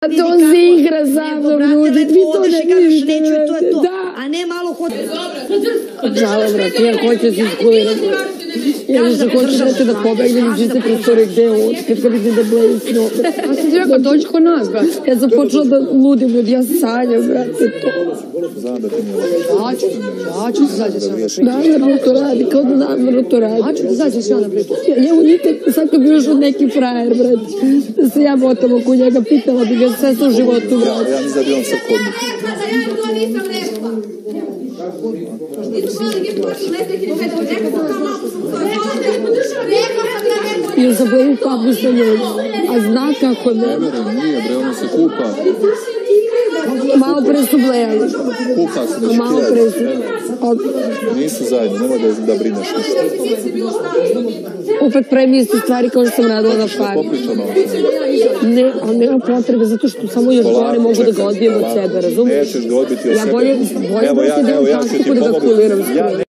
A to se igra za mnom, ljudi, vi to ne to. Da. A ne malo hod... Žala, brate, ja hoću se iskulirati. Ja više hoću dete da pobegnem iz iste prostore gde je on, kad ga vidim da blesno. Ti rekao, dođi kod nas, brate. Ja sam počela da ludim, ljudi, ja sanjam, brate, to. Znam da ti nije lako. Ja ću, ja ću se zađe s njom da pričam. Namjerno to radi, kao da namjerno to radi. Ja ću se zađe s njom da pričam. Ja njemu nikad, sad kad bi još od neki frajer, brate, da se ja motam oko njega, pitala bi ga sve u životu, brate. Ja mislim da bi on sad kod njih. I on sam u kapu sa njom. A zna kako ne. Ne verujem, nije bre, ono se kupa. Malo pre su blejali. Kupa se da će Malo pre su. Od, Nisu zajedno, nemoj da, da brineš ništa. opet premi iste stvari kao što sam radila na pari. Popričano. Ne, ali nema potrebe, zato što samo još gore mogu da ga odbijem od sebe, razumiješ? Nećeš ga odbiti od Ja sebe. bolje, bolje Evo, da ja, se evo, ja ću ti pomoći. kuliram Ja.